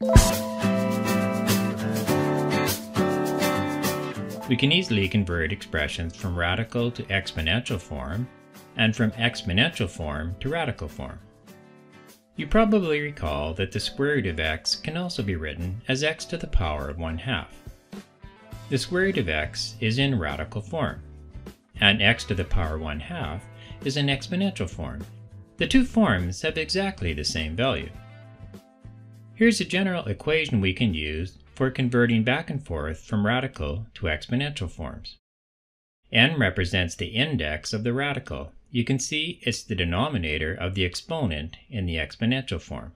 We can easily convert expressions from radical to exponential form and from exponential form to radical form. You probably recall that the square root of x can also be written as x to the power of 1 half. The square root of x is in radical form, and x to the power 1 half is in exponential form. The two forms have exactly the same value. Here's a general equation we can use for converting back and forth from radical to exponential forms. n represents the index of the radical. You can see it's the denominator of the exponent in the exponential form.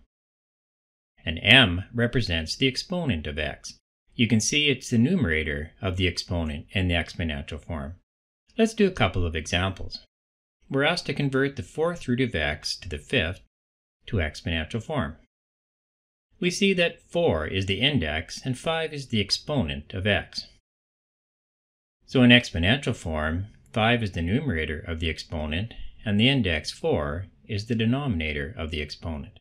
And m represents the exponent of x. You can see it's the numerator of the exponent in the exponential form. Let's do a couple of examples. We're asked to convert the fourth root of x to the fifth to exponential form we see that 4 is the index and 5 is the exponent of x. So in exponential form, 5 is the numerator of the exponent, and the index 4 is the denominator of the exponent.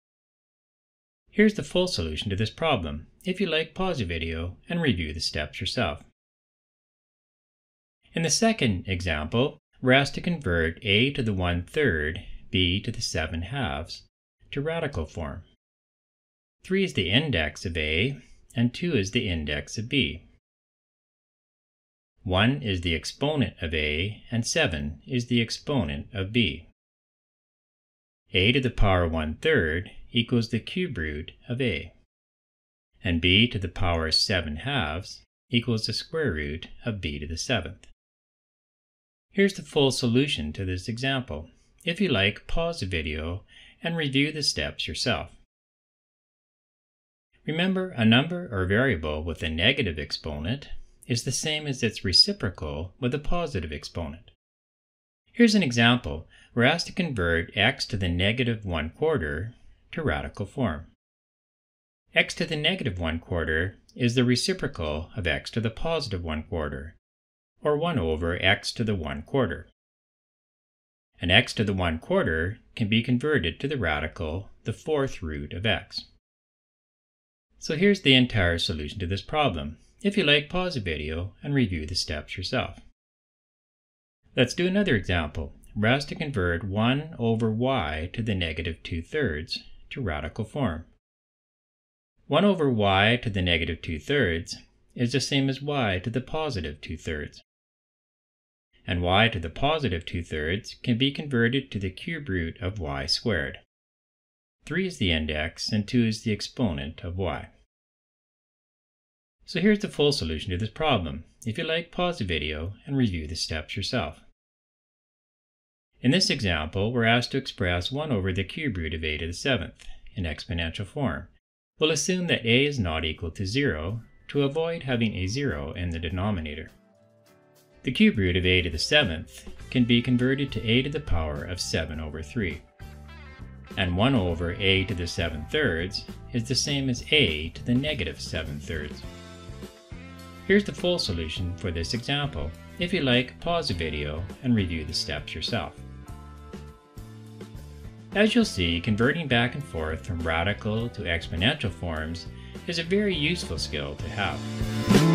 Here's the full solution to this problem. If you like, pause the video and review the steps yourself. In the second example, we're asked to convert a to the 1 third, b to the 7 halves, to radical form. 3 is the index of A, and 2 is the index of B. 1 is the exponent of A, and 7 is the exponent of B. a to the power 1 third equals the cube root of A, and b to the power 7 halves equals the square root of b to the seventh. Here's the full solution to this example. If you like, pause the video and review the steps yourself. Remember, a number or variable with a negative exponent is the same as its reciprocal with a positive exponent. Here's an example. We're asked to convert x to the negative 1 quarter to radical form. x to the negative 1 quarter is the reciprocal of x to the positive 1 quarter, or 1 over x to the 1 quarter. And x to the 1 quarter can be converted to the radical, the fourth root of x. So here's the entire solution to this problem. If you like, pause the video and review the steps yourself. Let's do another example. We're asked to convert 1 over y to the negative 2 thirds to radical form. 1 over y to the negative 2 thirds is the same as y to the positive 2 thirds. And y to the positive 2 thirds can be converted to the cube root of y squared. 3 is the index, and 2 is the exponent of y. So here's the full solution to this problem. If you like, pause the video and review the steps yourself. In this example, we're asked to express 1 over the cube root of a to the seventh in exponential form. We'll assume that a is not equal to 0 to avoid having a 0 in the denominator. The cube root of a to the seventh can be converted to a to the power of 7 over 3 and 1 over a to the 7 thirds is the same as a to the negative 7 thirds. Here's the full solution for this example. If you like, pause the video and review the steps yourself. As you'll see, converting back and forth from radical to exponential forms is a very useful skill to have.